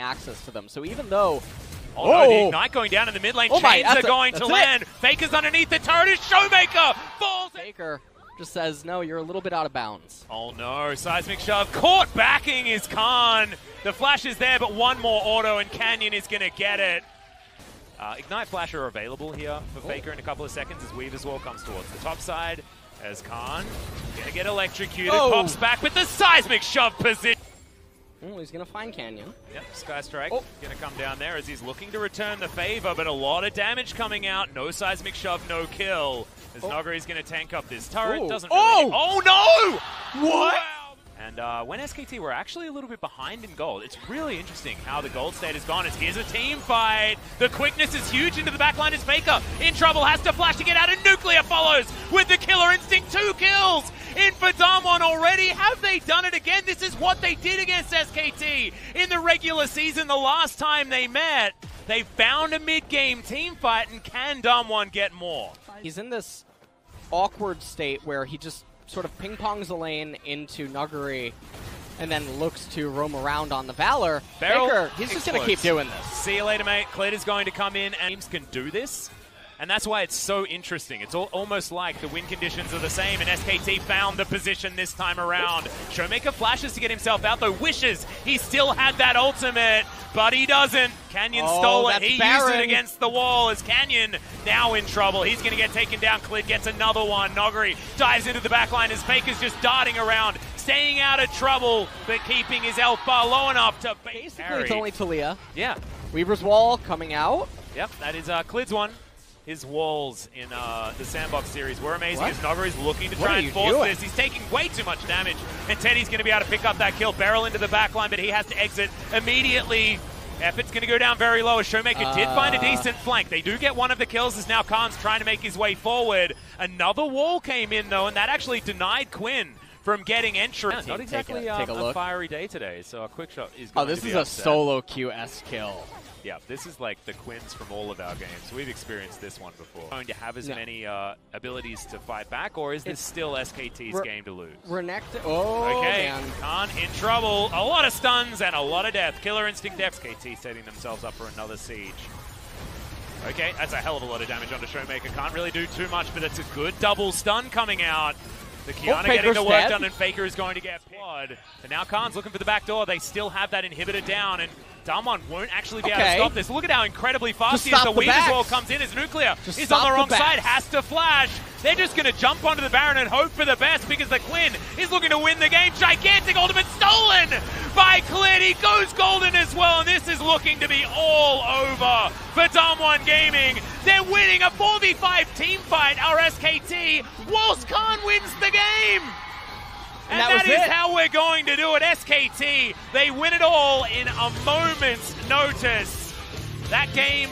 access to them. So even though Oh, no, the Oh. Ignite going down in the mid lane. Oh my, Chains that's are a- going to that's it. land. Faker's underneath the turret. Is Showmaker falls. Faker just says, no, you're a little bit out of bounds. Oh no, seismic shove. Caught backing is Khan. The flash is there, but one more auto and Canyon is going to get it. Uh, Ignite Flash are available here for Faker in a couple of seconds as Weave as well comes towards the top side. As Khan gonna get electrocuted, Oh. pops back with the seismic shove position. Oh, he's going to find Canyon. Yep, Sky Strike Oh. gonna come down there as he's looking to return the favor, but a lot of damage coming out. No seismic shove, no kill. As Oh. Nuguri's gonna tank up this turret. Oh. Doesn't really Oh! Oh no! What? Wow. And uh, when SKT were actually a little bit behind in gold, it's really interesting how the gold state has gone. As here's a team fight. The quickness is huge into the backline. Is Faker in trouble? Has to flash to get out. And Nuclear follows with the killer instinct. Two kills in for already. Have they done it again? This is what they did against SKT in the regular season. The last time they met, they found a mid-game team fight. And can Damwon get more? He's in this awkward state where he just sort of ping pongs the lane into Nuguri and then looks to roam around on the Valor. Barrel Baker, he's just going to keep doing this. See you later, mate. Clid is going to come in, and teams can do this. And that's why it's so interesting. It's al- almost like the win conditions are the same, and SKT found the position this time around. Showmaker flashes to get himself out, though wishes he still had that ultimate, but he doesn't. Canyon Oh, stole it. that's He used it against the wall as Canyon now in trouble. He's going to get taken down. Clid gets another one. Nuguri dives into the backline as Faker's just darting around, staying out of trouble, but keeping his health bar low enough to Basically, Harry. it's only Taliyah. Yeah. Weaver's Wall coming out. Yep, that is uh, Clid's one. His walls in uh, the Sandbox series were amazing What? as Nuguri is looking to try and force doing? this. He's taking way too much damage, and Teddy's going to be able to pick up that kill. BeryL into the back line, but he has to exit immediately. Effort's going to go down very low as Showmaker did find a Uh. decent flank. They do get one of the kills as now Khan's trying to make his way forward. Another wall came in, though, and that actually denied Quinn from getting entry. Take- Not take exactly a- uh, take a look. fiery day today, so a quick shot is Oh, going this to be is a upset. solo QS kill. Yeah, this is like the Quins from all of our games. We've experienced this one before. Going to have as Yeah. many uh, abilities to fight back, or is this It's- still SKT's We're- game to lose? Renekton. Oh, Okay, man. Khan in trouble. A lot of stuns and a lot of death. Killer Instinct death. SKT setting themselves up for another siege. Okay, that's a hell of a lot of damage onto Showmaker. Can't really do too much, but it's a good double stun coming out. The Qiyana getting the work done, and Faker is going to get blood. And now Khan's looking for the back door. They still have that inhibitor down, and Damwon won't actually be able to stop this. Look at how incredibly fast Just he is. The the Weave as backs. well comes in as Nuclear. Just He's on the the wrong side, has to flash. They're just going to jump onto the Baron and hope for the best because the Quinn is looking to win the game. Gigantic ultimate stolen by Clid. He goes golden as well, and this is looking to be all over for Damwon Gaming. They're winning a 4v5 team fight, our SKT, whilst Khan wins the game. And, that that was is it. how we're going to do it. SKT, they win it all in a moment's notice. That game